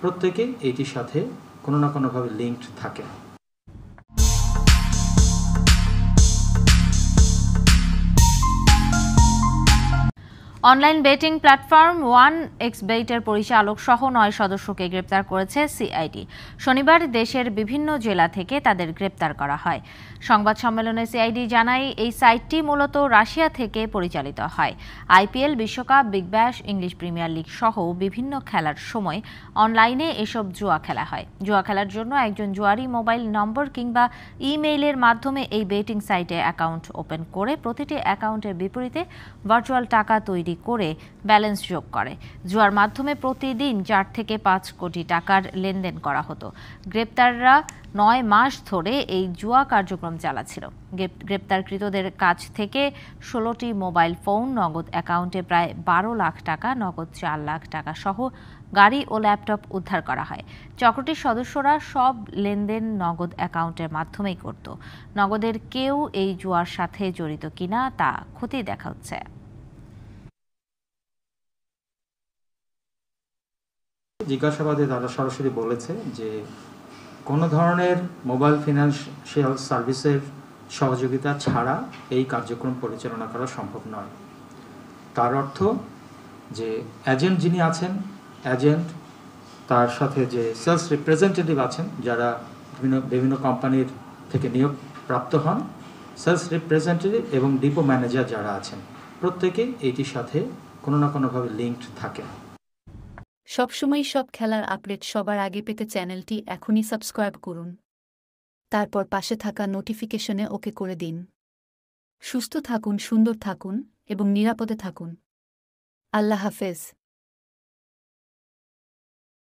প্রত্যেকেই এটির সাথে কোনো না কোনোভাবে লিঙ্কড থাকে। অনলাইন বেটিং প্ল্যাটফর্ম ওয়ান এক্সবেইটের পরিচালক সহ নয় সদস্যকে গ্রেপ্তার করেছে সিআইডি। শনিবার দেশের বিভিন্ন জেলা থেকে তাদের গ্রেপ্তার করা হয়। সংবাদ সম্মেলনে সিআইডি জানায়, এই সাইটটি মূলত রাশিয়া থেকে পরিচালিত হয়। আইপিএল, বিশ্বকাপ, Big Bash, English Premier League সহ বিভিন্ন খেলার সময় অনলাইনে এসব জুয়া খেলা হয়। জুয়া খেলার জন্য একজন জুয়ারি মোবাইল নম্বর কিংবা ইমেইলের মাধ্যমে এই বেটিং সাইটে অ্যাকাউন্ট ওপেন করে প্রতিটি অ্যাকাউন্টের বিপরীতে ভার্চুয়াল টাকা তৈরি করে ব্যালেন্স যোগ করে। জুয়ার মাধ্যমে প্রতিদিন চার থেকে পাঁচ কোটি টাকার লেনদেন করা হতো। গ্রেপ্তাররা নয় মাস ধরে এই জুয়া কার্যক্রম চালাচ্ছিল। গ্রেপ্তারকৃতদের কাছ থেকে ষোলোটি মোবাইল ফোন, নগদ অ্যাকাউন্টে প্রায় বারো লাখ টাকা, নগদ চার লাখ টাকা সহ গাড়ি ও ল্যাপটপ উদ্ধার করা হয়। চক্রটির সদস্যরা সব লেনদেন নগদ অ্যাকাউন্টের মাধ্যমেই করত। নগদের কেউ এই জুয়ার সাথে জড়িত কিনা তা খতিয়ে দেখা হচ্ছে। জিজ্ঞাসাবাদে তারা সরাসরি বলেছে যে কোনো ধরনের মোবাইল ফিনান্সিয়াল সার্ভিসের সহযোগিতা ছাড়া এই কার্যক্রম পরিচালনা করা সম্ভব নয়। তার অর্থ যে এজেন্ট যিনি আছেন, এজেন্ট, তার সাথে যে সেলস রিপ্রেজেন্টেটিভ আছেন, যারা বিভিন্ন বিভিন্ন কোম্পানির থেকে নিয়োগ প্রাপ্ত হন, সেলস রিপ্রেজেন্টেটিভ এবং ডিপো ম্যানেজার যারা আছেন, প্রত্যেকেই এটির সাথে কোনো না কোনোভাবে লিঙ্কড থাকেন। সবসময় সব খেলার আপডেট সবার আগে পেতে চ্যানেলটি এখনই সাবস্ক্রাইব করুন। তারপর পাশে থাকা নোটিফিকেশনে ওকে করে দিন। সুস্থ থাকুন, সুন্দর থাকুন এবং নিরাপদে থাকুন। আল্লাহ হাফেজ।